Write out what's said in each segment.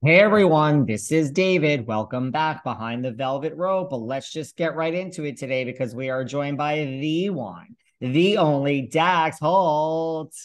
Hey everyone, this is David. Welcome back behind the velvet rope. But let's just get right into it today because we are joined by the one, the only Dax Holt.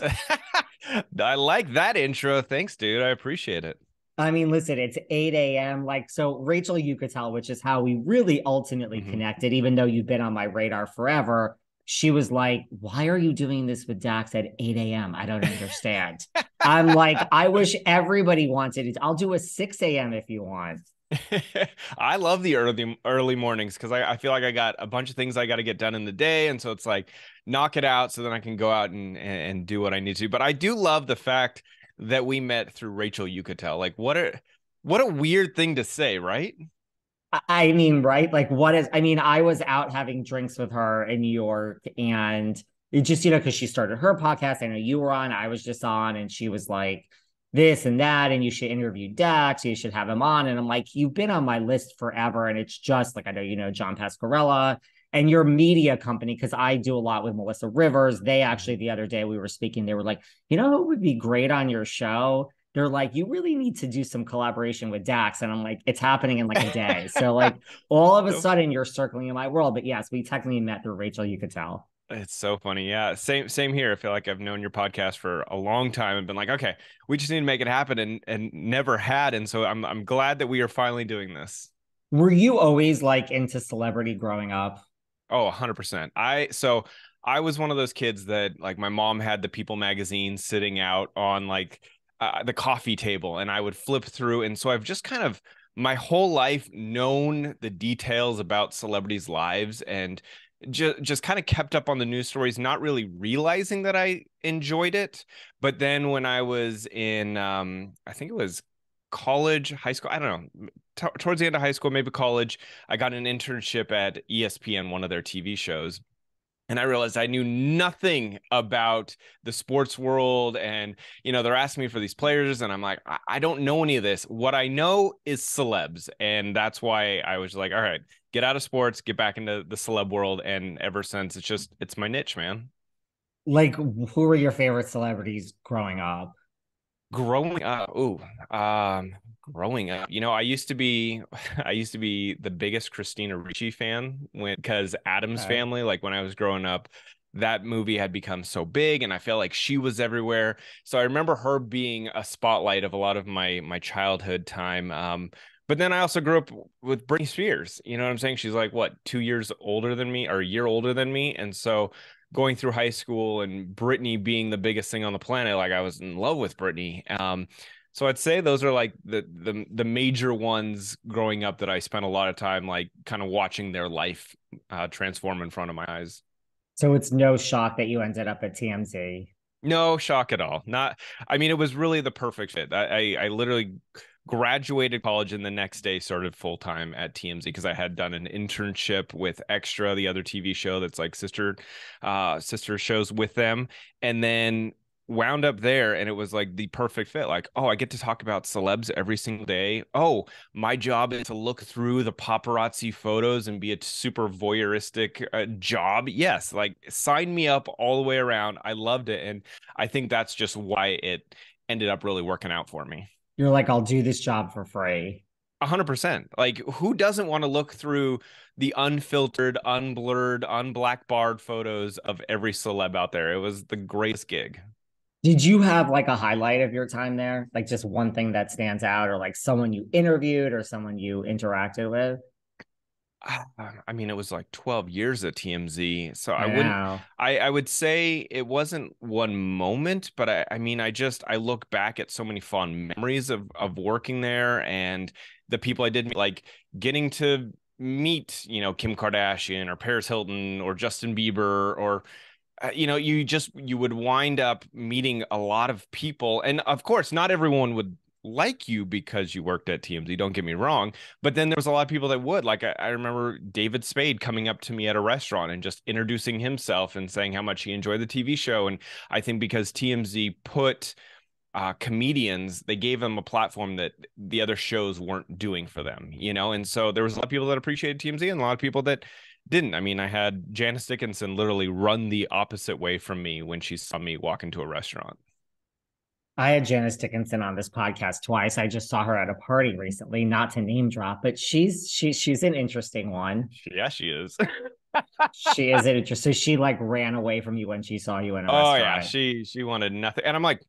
I like that intro. Thanks, dude. I appreciate it. I mean, listen, it's 8 a.m. Like, so Rachel Uchitel, which is how we really ultimately mm-hmm. connected, even though you've been on my radar forever she was like, Why are you doing this with Dax at 8 a.m.? I don't understand. I'm like, I wish everybody wanted it. I'll do a 6 a.m. if you want. I love the early early mornings because I, I feel like I got a bunch of things I got to get done in the day. And so it's like knock it out so then I can go out and, and do what I need to. But I do love the fact that we met through Rachel Uchitel. Like what a what a weird thing to say, right? I mean, right? Like, what is, I mean, I was out having drinks with her in New York and it just, you know, because she started her podcast. I know you were on, I was just on, and she was like, this and that, and you should interview Dax, you should have him on. And I'm like, you've been on my list forever. And it's just like, I know, you know, John Pascarella and your media company, because I do a lot with Melissa Rivers. They actually, the other day we were speaking, they were like, you know, who would be great on your show? they're like, you really need to do some collaboration with Dax. And I'm like, it's happening in like a day. so like all of a sudden you're circling in my world. But yes, we technically met through Rachel, Uchitel. It's so funny. Yeah. Same same here. I feel like I've known your podcast for a long time and been like, okay, we just need to make it happen and and never had. And so I'm I'm glad that we are finally doing this. Were you always like into celebrity growing up? Oh, 100%. I so I was one of those kids that like my mom had the People magazine sitting out on like uh, the coffee table and I would flip through. And so I've just kind of my whole life known the details about celebrities' lives and just just kind of kept up on the news stories, not really realizing that I enjoyed it. But then when I was in, um, I think it was college, high school, I don't know, t- towards the end of high school, maybe college, I got an internship at ESPN, one of their TV shows and I realized I knew nothing about the sports world. And, you know, they're asking me for these players, and I'm like, I, I don't know any of this. What I know is celebs. And that's why I was like, all right, get out of sports, get back into the celeb world. And ever since, it's just, it's my niche, man. Like, who were your favorite celebrities growing up? Growing up, ooh, um, growing up you know i used to be i used to be the biggest christina ricci fan when because Addams okay. family like when i was growing up that movie had become so big and i felt like she was everywhere so i remember her being a spotlight of a lot of my my childhood time um but then i also grew up with britney spears you know what i'm saying she's like what two years older than me or a year older than me and so going through high school and Britney being the biggest thing on the planet, like I was in love with Britney. Um, so I'd say those are like the the the major ones growing up that I spent a lot of time like kind of watching their life uh, transform in front of my eyes. So it's no shock that you ended up at TMZ. No shock at all. Not. I mean, it was really the perfect fit. I I, I literally graduated college and the next day started full time at TMZ because I had done an internship with Extra, the other TV show that's like sister uh sister shows with them. And then wound up there and it was like the perfect fit like oh i get to talk about celebs every single day. Oh my job is to look through the paparazzi photos and be a super voyeuristic uh, job. Yes like sign me up all the way around. I loved it and i think that's just why it ended up really working out for me. You're like i'll do this job for free. 100% like who doesn't want to look through the unfiltered unblurred unblackbarred photos of every celeb out there? It was the greatest gig did you have like a highlight of your time there? Like just one thing that stands out or like someone you interviewed or someone you interacted with? Ah, I mean, it was like 12 years at TMZ. So I wouldn't, I, I would say it wasn't one moment, but I, I mean, I just, I look back at so many fond memories of, of working there and the people I did like getting to meet, you know, Kim Kardashian or Paris Hilton or Justin Bieber or, uh, you know you just you would wind up meeting a lot of people and of course not everyone would like you because you worked at TMZ. Don't get me wrong, but then there was a lot of people that would. Like I, I, remember David Spade coming up to me at a restaurant and just introducing himself and saying how much he enjoyed the TV show. And I think because TMZ put uh, comedians, they gave them a platform that the other shows weren't doing for them. You know, and so there was a lot of people that appreciated TMZ and a lot of people that didn't. I mean, I had Janice Dickinson literally run the opposite way from me when she saw me walk into a restaurant. I had Janice Dickinson on this podcast twice. I just saw her at a party recently, not to name drop, but she's she's she's an interesting one. Yeah, she is. she is interesting. So she like ran away from you when she saw you in a oh, restaurant. yeah, she she wanted nothing, and I'm like,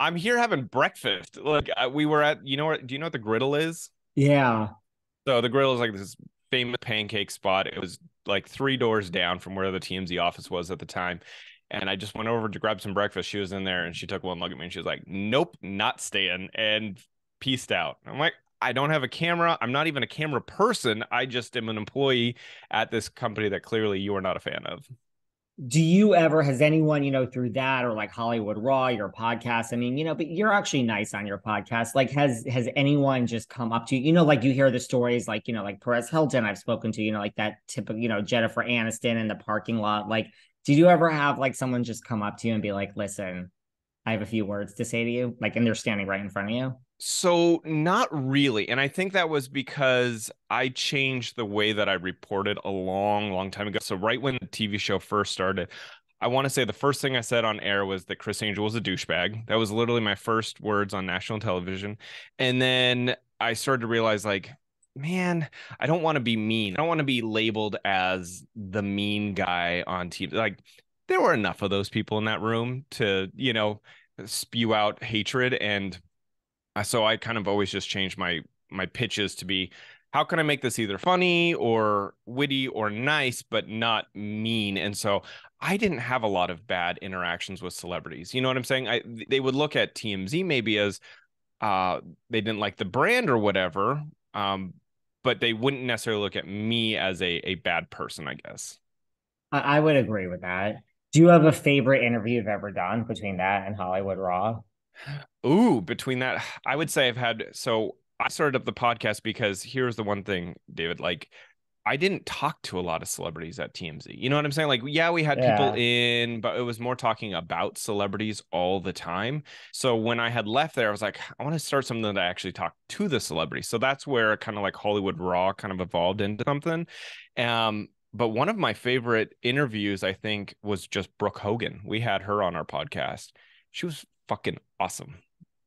I'm here having breakfast. Like we were at, you know what? Do you know what the griddle is? Yeah. So the griddle is like this famous pancake spot. It was like three doors down from where the TMZ office was at the time. And I just went over to grab some breakfast. She was in there and she took one look at me and she was like, Nope, not staying and pieced out. I'm like, I don't have a camera. I'm not even a camera person. I just am an employee at this company that clearly you are not a fan of do you ever has anyone you know through that or like hollywood raw your podcast i mean you know but you're actually nice on your podcast. Like has has anyone just come up to you? You know like you hear the stories like you know like perez hilton i've spoken to you know like that typical you know jennifer aniston in the parking lot. Like did you ever have like someone just come up to you and be like listen i have a few words to say to you like and they're standing right in front of you so not really. And I think that was because I changed the way that I reported a long, long time ago. So right when the TV show first started, I want to say the first thing I said on air was that Criss Angel was a douchebag. That was literally my first words on national television. And then I started to realize like, man, I don't want to be mean. I don't want to be labeled as the mean guy on TV. Like there were enough of those people in that room to, you know, spew out hatred and so I kind of always just change my my pitches to be how can I make this either funny or witty or nice, but not mean? And so I didn't have a lot of bad interactions with celebrities. You know what I'm saying? I they would look at TMZ maybe as uh they didn't like the brand or whatever. Um, but they wouldn't necessarily look at me as a a bad person, I guess. I, I would agree with that. Do you have a favorite interview you've ever done between that and Hollywood Raw? Ooh, between that, I would say I've had so I started up the podcast because here's the one thing, David, like I didn't talk to a lot of celebrities at TMZ. You know what I'm saying? Like, yeah, we had yeah. people in, but it was more talking about celebrities all the time. So when I had left there, I was like, I want to start something that I actually talk to the celebrity. So that's where kind of like Hollywood Raw kind of evolved into something. Um, but one of my favorite interviews, I think, was just Brooke Hogan. We had her on our podcast. She was fucking awesome.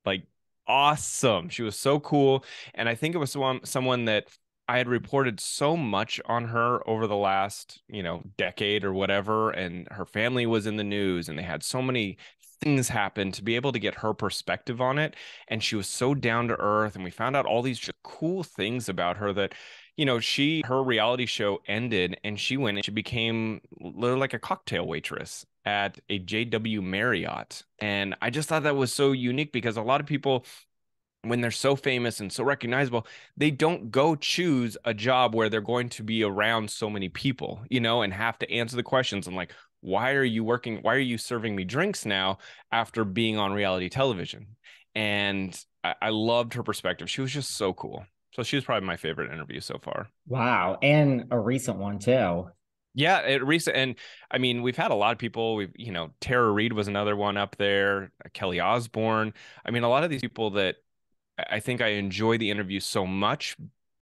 Like awesome. She was so cool. And I think it was someone someone that I had reported so much on her over the last, you know, decade or whatever. And her family was in the news and they had so many things happen to be able to get her perspective on it. And she was so down to earth. And we found out all these just cool things about her that, you know, she, her reality show ended and she went and she became literally like a cocktail waitress at a JW Marriott. And I just thought that was so unique because a lot of people, when they're so famous and so recognizable, they don't go choose a job where they're going to be around so many people, you know, and have to answer the questions and like, why are you working? Why are you serving me drinks now after being on reality television? And I, I loved her perspective. She was just so cool. So she was probably my favorite interview so far. Wow. And a recent one too. Yeah, it recent and I mean we've had a lot of people. We've you know Tara Reid was another one up there. Uh, Kelly Osbourne. I mean a lot of these people that I think I enjoy the interview so much